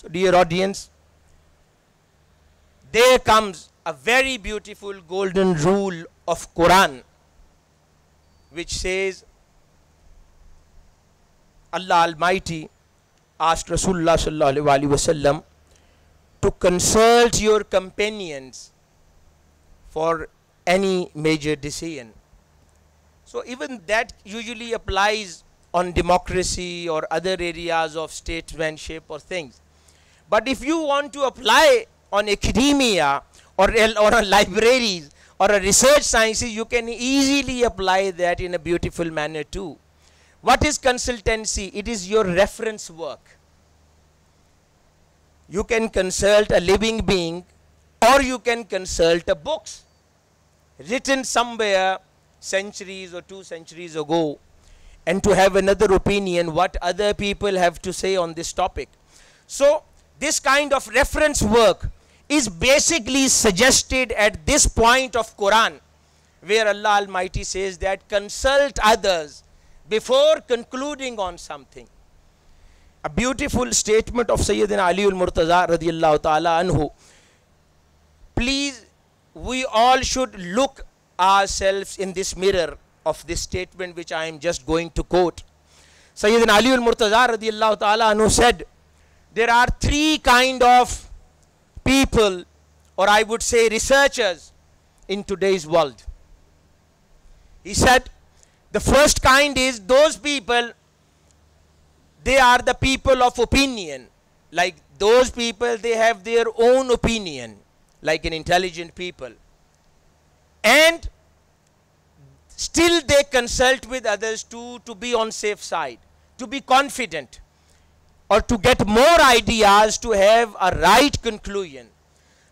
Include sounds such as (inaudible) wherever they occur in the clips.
So, dear audience, there comes a very beautiful golden rule of Quran which says Allah Almighty asked Rasulullah to consult your companions for any major decision. So even that usually applies on democracy or other areas of statesmanship or things. But if you want to apply on academia or, or on libraries or a research sciences, you can easily apply that in a beautiful manner too. What is consultancy? It is your reference work. You can consult a living being or you can consult a books written somewhere centuries or two centuries ago and to have another opinion what other people have to say on this topic. So this kind of reference work is basically suggested at this point of Quran where Allah Almighty says that consult others before concluding on something. A beautiful statement of Sayyidina Ali al-Murtaza radiyallahu ta'ala anhu. Please, we all should look ourselves in this mirror of this statement which I am just going to quote. Sayyidina Ali al-Murtaza radiyallahu ta'ala anhu said, there are three kind of people or I would say researchers in today's world. He said, the first kind is those people, they are the people of opinion. Like those people, they have their own opinion, like an intelligent people. And still they consult with others too to be on safe side, to be confident, or to get more ideas to have a right conclusion.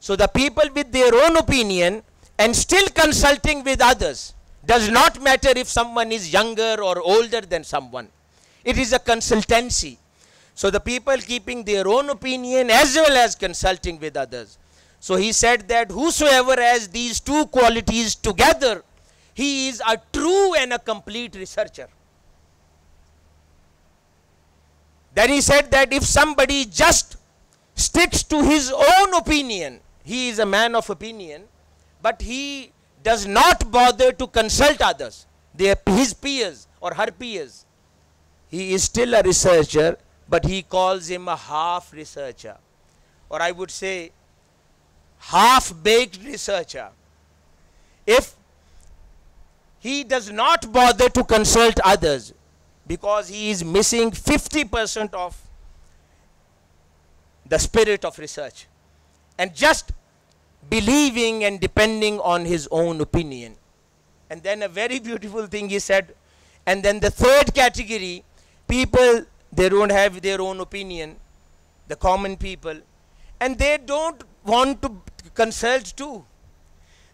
So the people with their own opinion and still consulting with others does not matter if someone is younger or older than someone. It is a consultancy. So the people keeping their own opinion as well as consulting with others. So he said that whosoever has these two qualities together, he is a true and a complete researcher. Then he said that if somebody just sticks to his own opinion, he is a man of opinion, but he does not bother to consult others, they are his peers or her peers. He is still a researcher, but he calls him a half researcher, or I would say half baked researcher. If he does not bother to consult others because he is missing 50% of the spirit of research and just believing and depending on his own opinion. And then a very beautiful thing he said, and then the third category, people, they don't have their own opinion, the common people, and they don't want to consult too.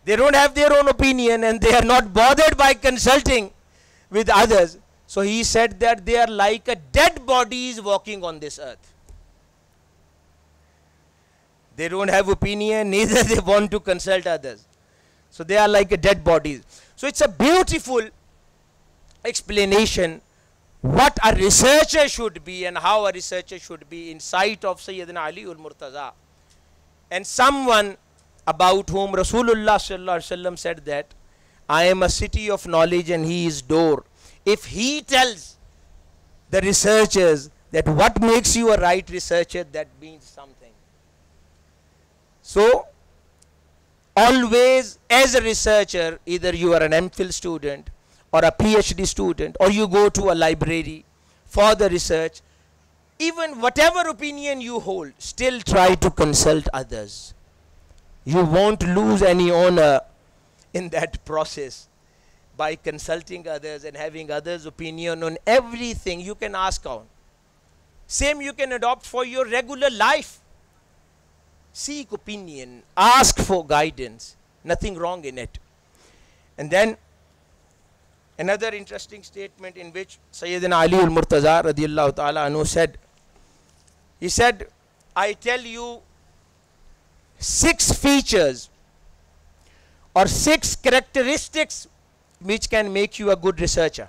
They don't have their own opinion and they are not bothered by consulting with others. So he said that they are like a dead bodies walking on this earth. They don't have opinion, (laughs) neither they want to consult others. So they are like a dead bodies. So it's a beautiful explanation what a researcher should be and how a researcher should be in sight of Sayyidina Ali ul Murtaza. And someone about whom Rasulullah said that I am a city of knowledge and he is door. If he tells the researchers that what makes you a right researcher, that means something. So, always as a researcher, either you are an MPhil student or a PhD student or you go to a library for the research, even whatever opinion you hold, still try to consult others. You won't lose any honor in that process by consulting others and having others' opinion on everything you can ask on. Same you can adopt for your regular life seek opinion, ask for guidance. Nothing wrong in it. And then another interesting statement in which Sayyidina Ali al-Murtaza radiallahu ta'ala anhu said, he said, I tell you six features or six characteristics which can make you a good researcher.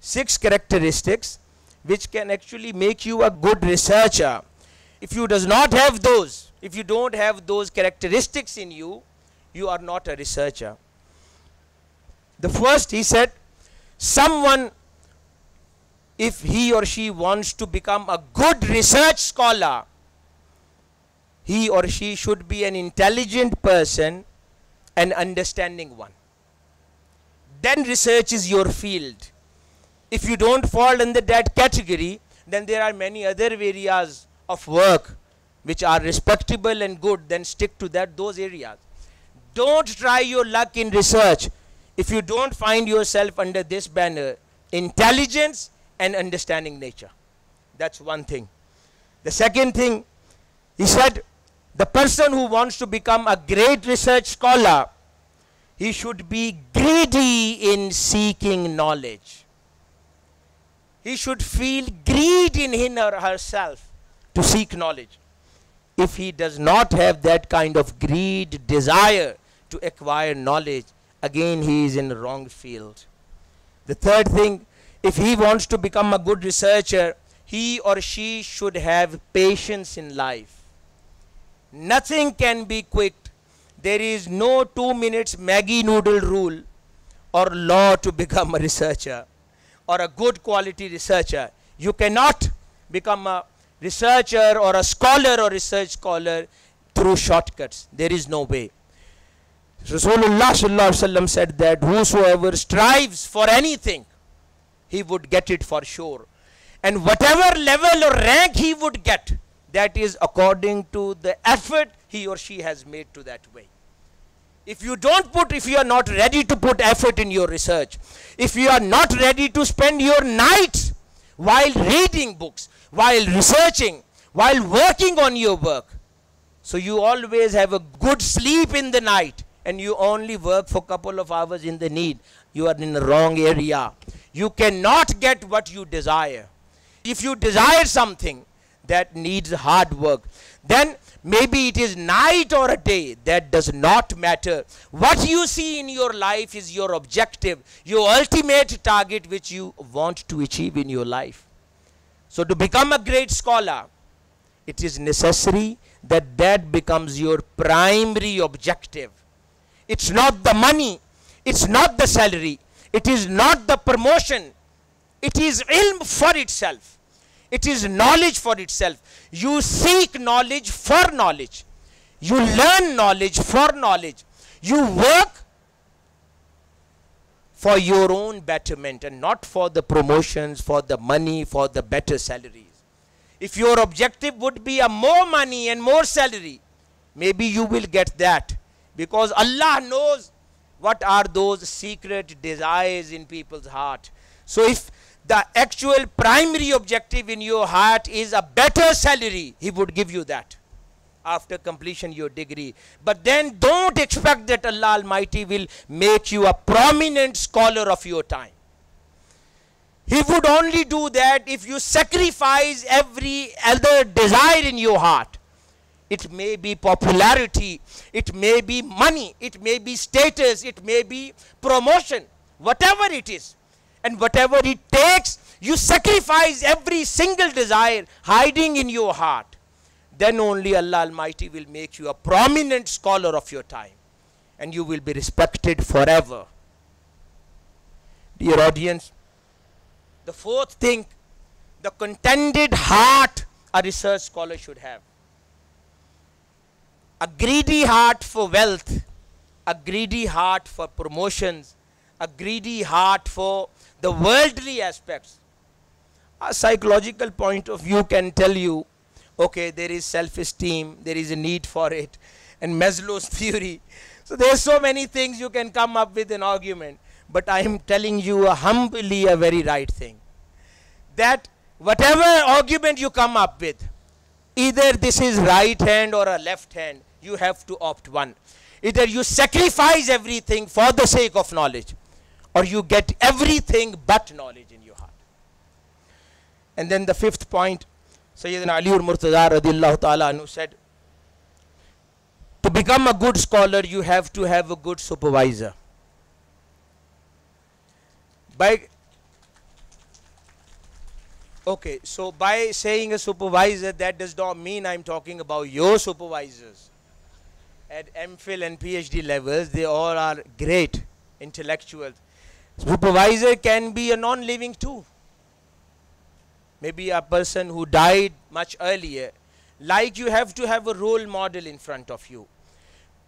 Six characteristics which can actually make you a good researcher. If you does not have those, if you don't have those characteristics in you, you are not a researcher. The first, he said, someone, if he or she wants to become a good research scholar, he or she should be an intelligent person, an understanding one. Then research is your field. If you don't fall under that category, then there are many other areas of work which are respectable and good, then stick to that those areas. Don't try your luck in research if you don't find yourself under this banner intelligence and understanding nature. That's one thing. The second thing, he said, the person who wants to become a great research scholar, he should be greedy in seeking knowledge. He should feel greed in him or herself to seek knowledge. If he does not have that kind of greed, desire to acquire knowledge, again he is in the wrong field. The third thing, if he wants to become a good researcher, he or she should have patience in life. Nothing can be quick. There is no two minutes Maggi noodle rule or law to become a researcher or a good quality researcher. You cannot become a researcher or a scholar or research scholar through shortcuts. There is no way. Rasulullah said that whosoever strives for anything, he would get it for sure. And whatever level or rank he would get, that is according to the effort he or she has made to that way. If you don't put, if you are not ready to put effort in your research, if you are not ready to spend your nights while reading books, while researching, while working on your work, so you always have a good sleep in the night and you only work for a couple of hours in the need, you are in the wrong area. You cannot get what you desire. If you desire something that needs hard work, then maybe it is night or a day, that does not matter. What you see in your life is your objective, your ultimate target which you want to achieve in your life. So to become a great scholar, it is necessary that that becomes your primary objective. It's not the money, it's not the salary, it is not the promotion, it is ilm for itself. It is knowledge for itself. You seek knowledge for knowledge. You learn knowledge for knowledge. You work for your own betterment and not for the promotions, for the money, for the better salaries. If your objective would be a more money and more salary, maybe you will get that because Allah knows what are those secret desires in people's heart. So if the actual primary objective in your heart is a better salary, he would give you that after completion your degree. But then don't expect that Allah Almighty will make you a prominent scholar of your time. He would only do that if you sacrifice every other desire in your heart. It may be popularity, it may be money, it may be status, it may be promotion, whatever it is. And whatever it takes, you sacrifice every single desire hiding in your heart. Then only Allah Almighty will make you a prominent scholar of your time. And you will be respected forever. Dear audience, the fourth thing, the contented heart a research scholar should have. A greedy heart for wealth, a greedy heart for promotions, a greedy heart for the worldly aspects. A psychological point of view can tell you, okay, there is self-esteem, there is a need for it, and Maslow's (laughs) theory. So there's so many things you can come up with an argument, but I am telling you a humbly a very right thing. That whatever argument you come up with, either this is right hand or a left hand, you have to opt one. Either you sacrifice everything for the sake of knowledge, or you get everything but knowledge in your heart. And then the fifth point, Sayyidina Ali Murtada radiallahu ta'ala said, to become a good scholar, you have to have a good supervisor. By Okay, so by saying a supervisor, that does not mean I'm talking about your supervisors. At MPhil and PhD levels, they all are great intellectuals. Supervisor can be a non living too. Maybe a person who died much earlier. Like you have to have a role model in front of you,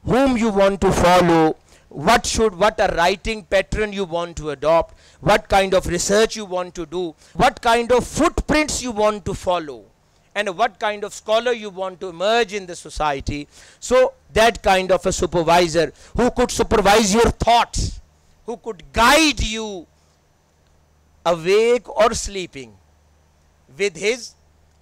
whom you want to follow, what should what a writing pattern you want to adopt. What kind of research you want to do. What kind of footprints you want to follow. And what kind of scholar you want to emerge in the society. So that kind of a supervisor who could supervise your thoughts who could guide you awake or sleeping with his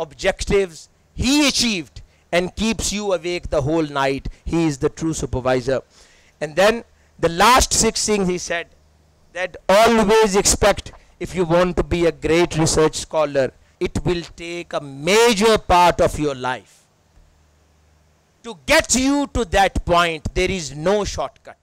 objectives he achieved and keeps you awake the whole night he is the true supervisor and then the last six things he said that always expect if you want to be a great research scholar, it will take a major part of your life. To get you to that point, there is no shortcut.